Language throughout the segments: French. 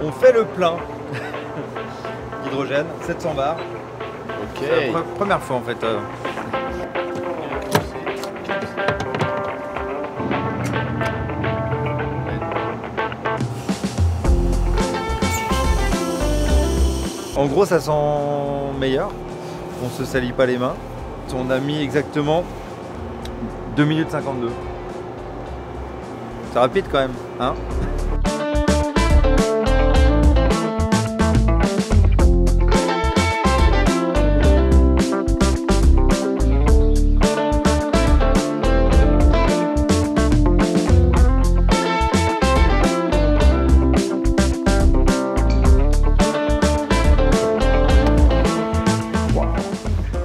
On fait le plein d'hydrogène, 700 bars. Ok. C'est la pre- première fois en fait. euh. En gros, ça sent meilleur. On se salit pas les mains. On a mis exactement 2 minutes 52. C'est rapide quand même, hein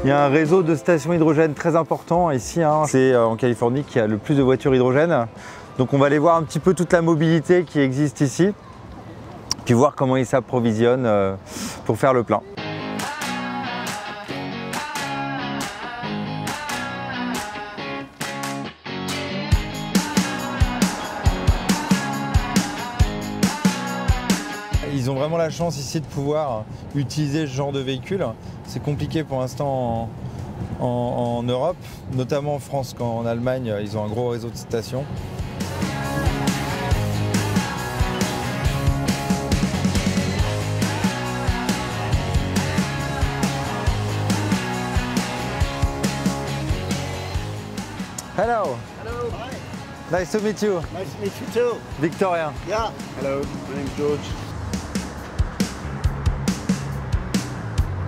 Il y a un réseau de stations hydrogène très important ici. hein. C'est euh, en Californie qui a le plus de voitures hydrogène. Donc on va aller voir un petit peu toute la mobilité qui existe ici, puis voir comment ils s'approvisionnent euh, pour faire le plein. Ils ont vraiment la chance ici de pouvoir utiliser ce genre de véhicule. C'est compliqué pour l'instant en, Europe, notamment en France, qu'en Allemagne, ils ont un gros réseau de stations. Hello. Hello. Hi. Nice to meet you. Nice to meet you too. Victoria. Yeah. Hello, my name's George.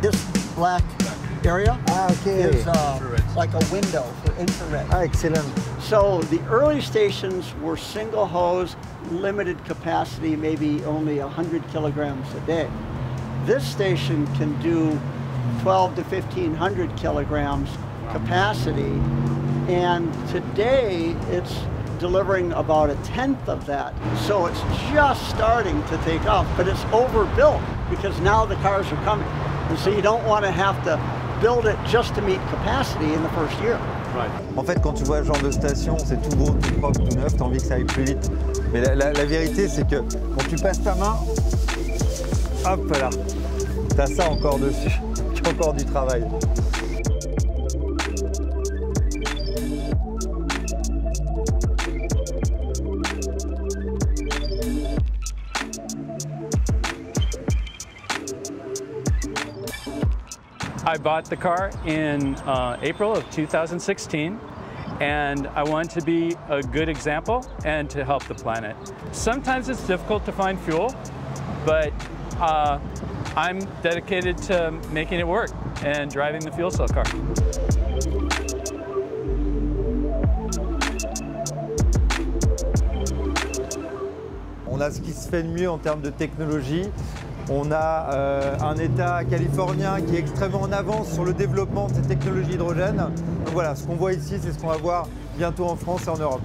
This black area Ah, okay. is uh, like a window for infrared. Ah, excellent. So the early stations were single hose, limited capacity, maybe only 100 kilograms a day. This station can do 12 to 1500 kilograms capacity, and today it's delivering about a tenth of that. So it's just starting to take off, but it's overbuilt because now the cars are coming. And so you don't want to have to build it just to meet capacity in the first year. En fait, quand tu vois ce genre de station, c'est tout beau, tout propre, tout neuf, t'as envie que ça aille plus vite. Mais la, vérité, c'est que quand tu passes ta main, hop là, t'as ça encore dessus. Tu as encore du travail. I bought the car in uh, April of 2016, and I want to be a good example and to help the planet. Sometimes it's difficult to find fuel, but uh, I'm dedicated to making it work and driving the fuel cell car. On a ce qui se fait de mieux en termes de technologie. On a euh, un État californien qui est extrêmement en avance sur le développement de ces technologies hydrogènes. Donc voilà, ce qu'on voit ici, c'est ce qu'on va voir bientôt en France et en Europe.